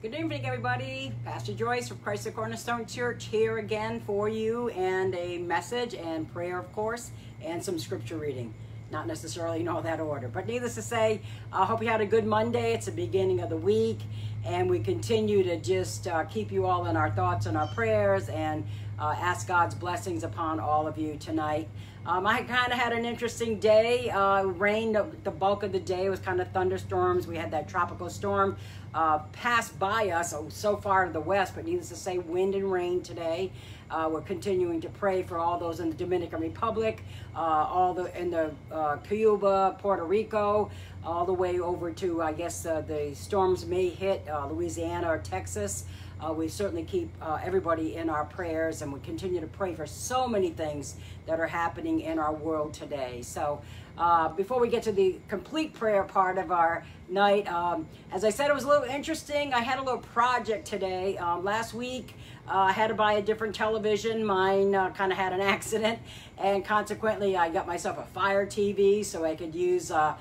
Good evening, everybody. Pastor Joyce from Christ the Cornerstone Church here again for you, and a message and prayer, of course, and some scripture reading. Not necessarily in all that order, but needless to say, I hope you had a good Monday. It's the beginning of the week, and we continue to just uh, keep you all in our thoughts and our prayers and uh, ask God's blessings upon all of you tonight. Um, I kind of had an interesting day. Uh, rain, the, bulk of the day It was kind of thunderstorms. We had that tropical storm uh, pass by us oh, so far to the west, but needless to say, wind and rain today. Uh, we're continuing to pray for all those in the Dominican Republic, uh, all the in the uh, Cuba, Puerto Rico, all the way over to I guess uh, the storms may hit Louisiana or Texas. Uh, we certainly keep uh, everybody in our prayers and we continue to pray for so many things that are happening in our world today. So, uh, before we get to the complete prayer part of our night, um, as I said, it was a little interesting. I had a little project today. Um, last week, uh, I had to buy a different television. Mine uh, kind of had an accident, and consequently, I got myself a Fire TV so I could use, uh,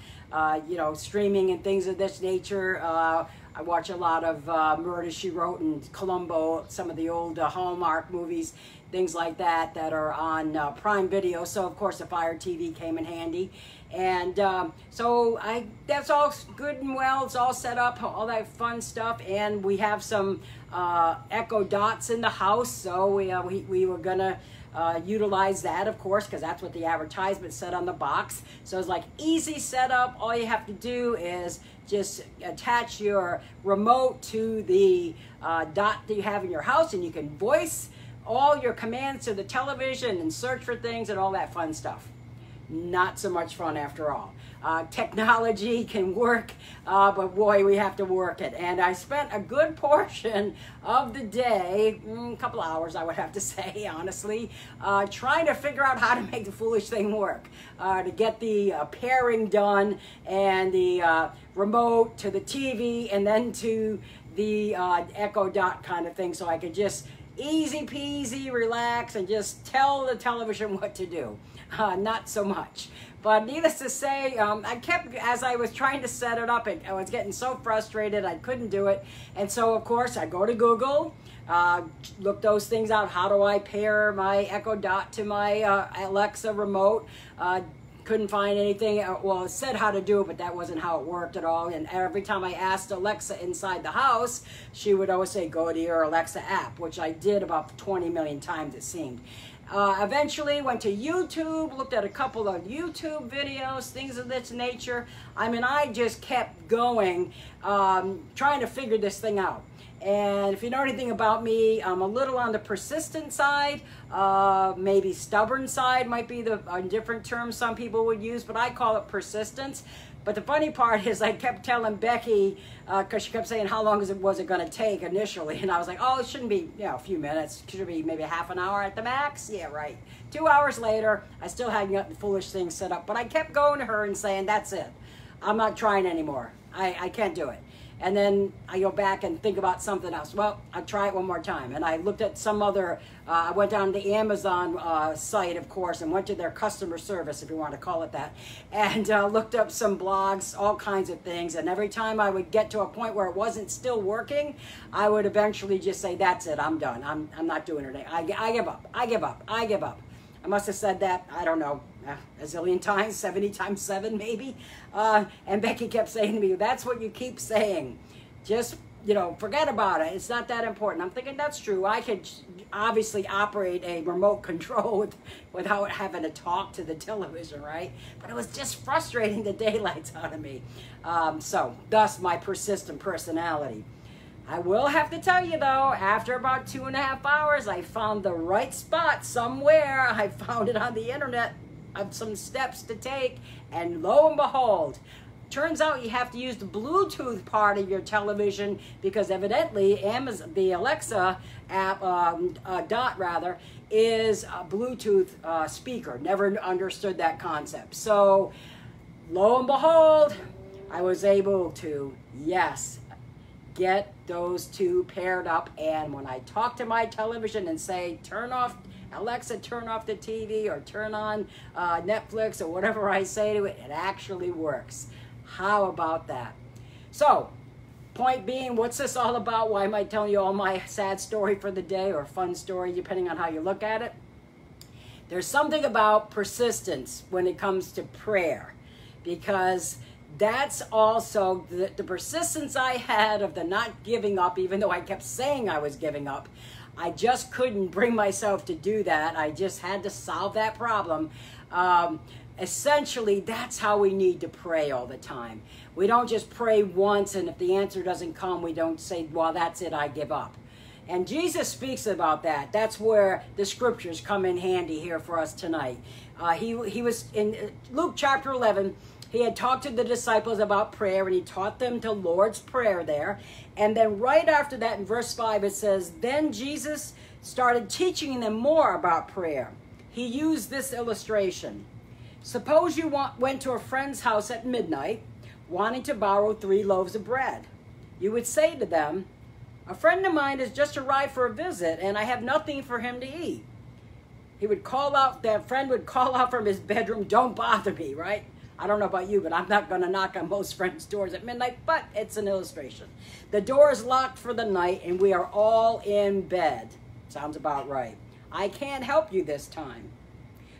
you know, streaming and things of this nature I watch a lot of uh, Murder She Wrote and Columbo, some of the old uh, Hallmark movies, things like that that are on uh, Prime Video. So of course the Fire TV came in handy, and um, so I that's all good and well. It's all set up, all that fun stuff, and we have some uh, Echo Dots in the house. So we uh, we, we were gonna. Uh, utilize that, of course, because that's what the advertisement said on the box. So it's like easy setup. All you have to do is just attach your remote to the uh, dot that you have in your house and you can voice all your commands to the television and search for things and all that fun stuff. Not so much fun after all. Uh, technology can work, uh, but boy, we have to work it. And I spent a good portion of the day, mm, a couple hours, I would have to say, honestly, uh, trying to figure out how to make the foolish thing work, uh, to get the uh, pairing done and the uh, remote to the TV and then to the Echo Dot kind of thing, so I could just easy peasy relax and just tell the television what to do. not so much. But needless to say, um, I kept, as I was trying to set it up, I was getting so frustrated, I couldn't do it. And so, of course, I go to Google, uh, look those things out. How do I pair my Echo Dot to my uh, Alexa remote? Couldn't find anything. Uh, well, it said how to do it, but that wasn't how it worked at all. And every time I asked Alexa inside the house, she would always say, go to your Alexa app, which I did about 20 million times, it seemed. Uh, eventually went to YouTube, looked at a couple of YouTube videos, things of this nature. I mean, I just kept going, um, trying to figure this thing out. And if you know anything about me, I'm a little on the persistent side, uh, maybe stubborn side might be the a different term some people would use, but I call it persistence. But the funny part is I kept telling Becky, because uh, she kept saying, how long is it, was it going to take initially? And I was like, oh, it shouldn't be, you know, a few minutes. It should be maybe half an hour at the max. Yeah, right. Two hours later, I still hadn't got the foolish thing set up. But I kept going to her and saying, that's it. I'm not trying anymore. I, I can't do it and then I go back and think about something else. Well, I'll try it one more time. And I looked at some other, uh, I went down to the Amazon uh, site, of course, and went to their customer service, if you want to call it that, and uh, looked up some blogs, all kinds of things. And every time I would get to a point where it wasn't still working, I would eventually just say, that's it, I'm done. I'm, I'm not doing it. I, I give up. I give up. I give up. I must have said that, I don't know, a zillion times, 70 times 7 maybe. Uh, and Becky kept saying to me, that's what you keep saying. Just, you know, forget about it. It's not that important. I'm thinking that's true. I could obviously operate a remote control with, without having to talk to the television, right? But it was just frustrating the daylights out of me. Um, so, thus my persistent personality. I will have to tell you though, after about two and a half hours, I found the right spot somewhere. I found it on the internet of some steps to take, and lo and behold, turns out you have to use the Bluetooth part of your television because evidently Amazon, the Alexa app, um, uh, dot rather, is a Bluetooth uh, speaker. Never understood that concept. So, lo and behold, I was able to, yes, get those two paired up. And when I talk to my television and say, turn off Alexa, turn off the TV or turn on uh, Netflix or whatever I say to it, it actually works. How about that? So, point being, what's this all about? Why am I telling you all my sad story for the day or fun story, depending on how you look at it? There's something about persistence when it comes to prayer because that's also the, the, persistence I had of the not giving up, even though I kept saying I was giving up. I just couldn't bring myself to do that. I just had to solve that problem. Um, essentially, that's how we need to pray all the time. We don't just pray once, and if the answer doesn't come, we don't say, Well, that's it, I give up. And Jesus speaks about that. That's where the scriptures come in handy here for us tonight. Uh, he, he was in Luke chapter 11 he had talked to the disciples about prayer and he taught them the Lord's Prayer there. And then right after that, in verse 5, it says, Then Jesus started teaching them more about prayer. He used this illustration. Suppose you want, went to a friend's house at midnight, wanting to borrow three loaves of bread. You would say to them, A friend of mine has just arrived for a visit, and I have nothing for him to eat. He would call out, that friend would call out from his bedroom, Don't bother me, right? I don't know about you, but I'm not going to knock on most friends' doors at midnight, but it's an illustration. The door is locked for the night and we are all in bed. Sounds about right. I can't help you this time.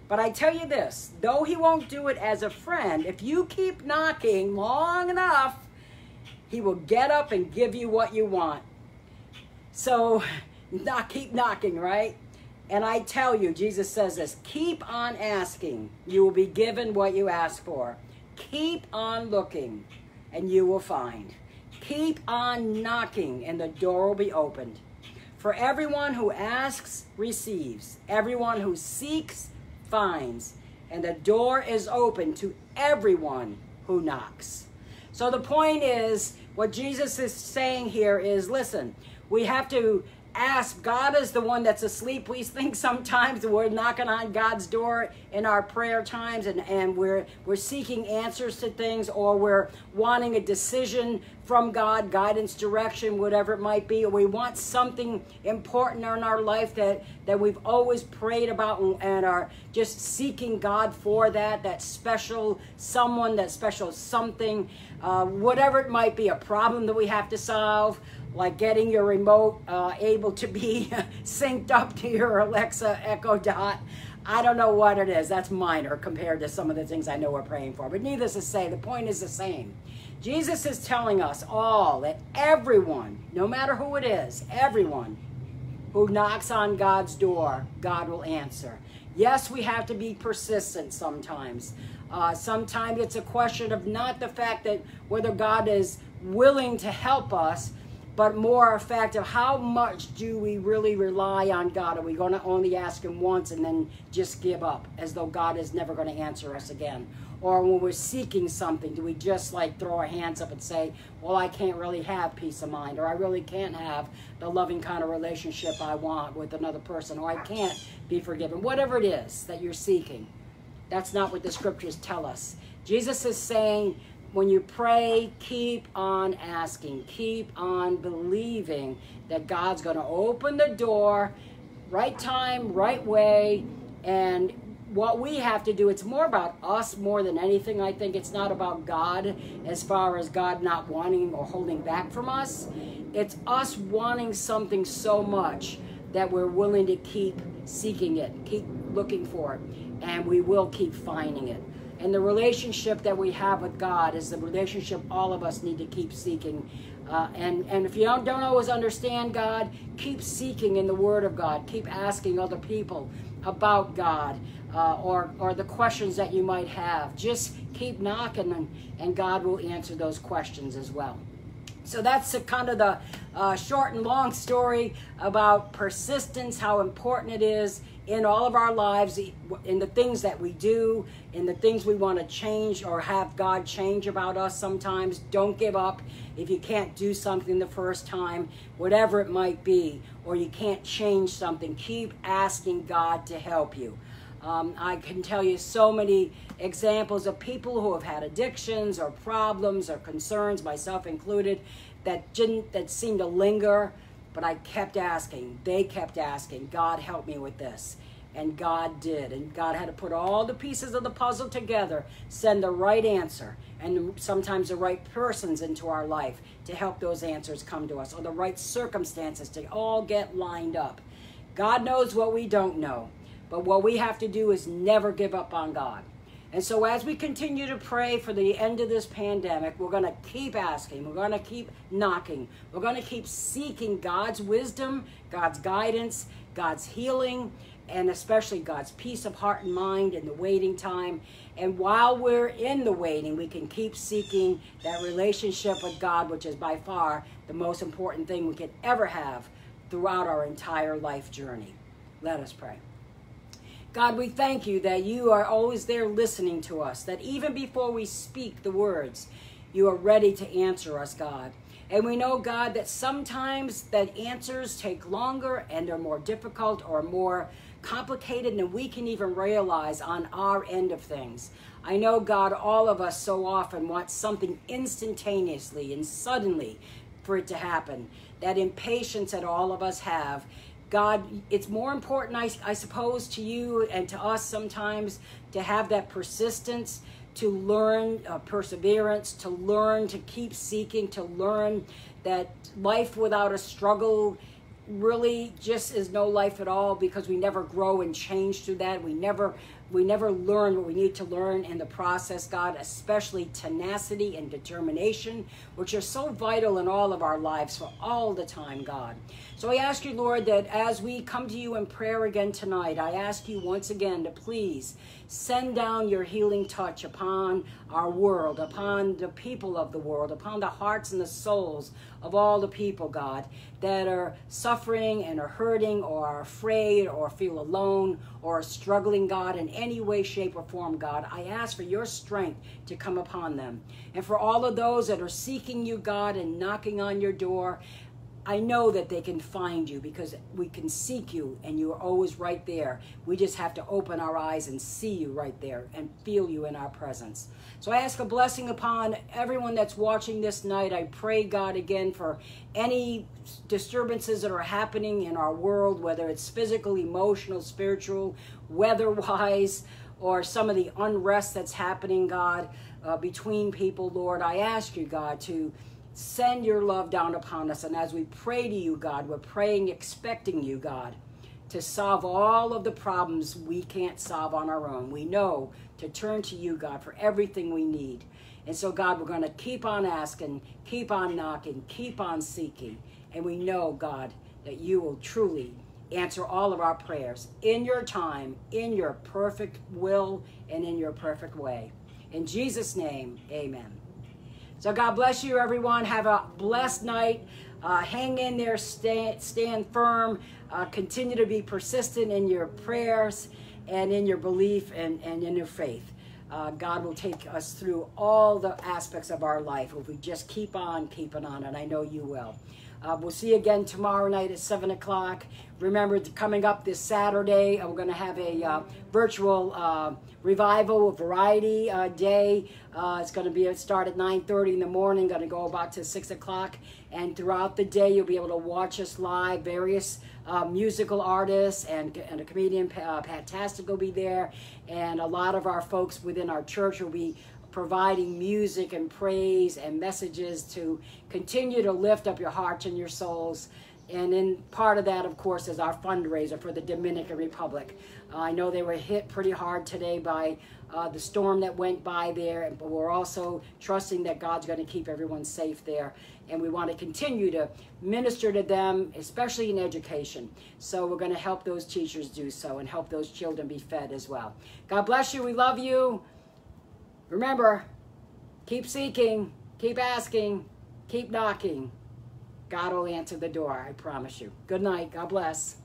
But I tell you this though he won't do it as a friend, if you keep knocking long enough, he will get up and give you what you want. So, not keep knocking, right? And I tell you, Jesus says this keep on asking, you will be given what you ask for. Keep on looking, and you will find. Keep on knocking, and the door will be opened. For everyone who asks receives, everyone who seeks finds, and the door is open to everyone who knocks. So the point is, what Jesus is saying here is listen, we have to ask. God is the one that's asleep. We think sometimes we're knocking on God's door in our prayer times and, and we're we're seeking answers to things or we're wanting a decision from God, guidance, direction, whatever it might be, or we want something important in our life that, that we've always prayed about and, and are just seeking God for that, that special someone, that special something, uh, whatever it might be, a problem that we have to solve, like getting your remote uh, able to be synced up to your Alexa Echo Dot. I don't know what it is. That's minor compared to some of the things I know we're praying for. But needless to say, the point is the same. Jesus is telling us all that everyone, no matter who it is, everyone who knocks on God's door, God will answer. Yes, we have to be persistent sometimes. Uh, sometimes it's a question of not the fact that whether God is willing to help us, but more of how much do we really rely on God? Are we going to only ask Him once and then just give up as though God is never going to answer us again? Or when we're seeking something, do we just like throw our hands up and say, well, I can't really have peace of mind, or I really can't have the loving kind of relationship I want with another person, or I can't be forgiven? Whatever it is that you're seeking, that's not what the scriptures tell us. Jesus is saying, when you pray, keep on asking, keep on believing that God's going to open the door, right time, right way, and what we have to do, it's more about us more than anything. I think it's not about God as far as God not wanting or holding back from us. It's us wanting something so much that we're willing to keep seeking it, keep looking for it, and we will keep finding it. And the relationship that we have with God is the relationship all of us need to keep seeking. Uh, and, and if you don't, don't always understand God, keep seeking in the Word of God. Keep asking other people about God uh, or, or the questions that you might have. Just keep knocking, and, and God will answer those questions as well. So that's a, kind of the uh, short and long story about persistence, how important it is in all of our lives, in the things that we do, in the things we want to change or have God change about us sometimes. Don't give up if you can't do something the first time, whatever it might be, or you can't change something. Keep asking God to help you. Um, I can tell you so many examples of people who have had addictions or problems or concerns, myself included, that didn't that seemed to linger but I kept asking. They kept asking, God, help me with this. And God did. And God had to put all the pieces of the puzzle together, send the right answer, and sometimes the right persons into our life to help those answers come to us, or the right circumstances to all get lined up. God knows what we don't know. But what we have to do is never give up on God. And so, as we continue to pray for the end of this pandemic, we're going to keep asking, we're going to keep knocking, we're going to keep seeking God's wisdom, God's guidance, God's healing, and especially God's peace of heart and mind in the waiting time. And while we're in the waiting, we can keep seeking that relationship with God, which is by far the most important thing we could ever have throughout our entire life journey. Let us pray. God, we thank you that you are always there listening to us, that even before we speak the words, you are ready to answer us, God. And we know, God, that sometimes that answers take longer and are more difficult or more complicated than we can even realize on our end of things. I know, God, all of us so often want something instantaneously and suddenly for it to happen. That impatience that all of us have God, it's more important, I, I suppose, to you and to us sometimes to have that persistence, to learn uh, perseverance, to learn to keep seeking, to learn that life without a struggle really just is no life at all because we never grow and change through that. We never we never learn what we need to learn in the process, God, especially tenacity and determination, which are so vital in all of our lives for all the time, God. So I ask you, Lord, that as we come to you in prayer again tonight, I ask you once again to please send down your healing touch upon our world, upon the people of the world, upon the hearts and the souls of all the people, God, that are suffering and are hurting or are afraid or feel alone or are struggling, God, in any way, shape, or form, God. I ask for your strength to come upon them. And for all of those that are seeking you, God, and knocking on your door, I know that they can find you because we can seek you and you are always right there. We just have to open our eyes and see you right there and feel you in our presence. So I ask a blessing upon everyone that's watching this night. I pray, God, again for any disturbances that are happening in our world, whether it's physical, emotional, spiritual, weather wise, or some of the unrest that's happening, God, uh, between people, Lord. I ask you, God, to Send your love down upon us. And as we pray to you, God, we're praying, expecting you, God, to solve all of the problems we can't solve on our own. We know to turn to you, God, for everything we need. And so, God, we're going to keep on asking, keep on knocking, keep on seeking. And we know, God, that you will truly answer all of our prayers in your time, in your perfect will, and in your perfect way. In Jesus' name, amen. So God bless you, everyone. Have a blessed night. Uh, hang in there, stand, stand firm. Uh, continue to be persistent in your prayers and in your belief and, and in your faith. Uh, God will take us through all the aspects of our life if we just keep on keeping on, and I know you will. Uh, we'll see you again tomorrow night at 7 o'clock. Remember, coming up this Saturday, uh, we're going to have a uh, virtual uh, revival, variety uh, day. Uh, it's going to be start at 9.30 in the morning, going to go about to 6 o'clock. And throughout the day, you'll be able to watch us live. Various musical artists and, and a comedian, Pat Tastic, will be there. And a lot of our folks within our church will be providing music and praise and messages to continue to lift up your hearts and your souls. And in part of that, of course, is our fundraiser for the Dominican Republic. Uh, I know they were hit pretty hard today by uh, the storm that went by there, but we're also trusting that God's going to keep everyone safe there. And we want to continue to minister to them, especially in education. So we're going to help those teachers do so and help those children be fed as well. God bless you. We love you. Remember, keep seeking, keep asking, keep knocking. God will answer the door, I promise you. Good night. God bless.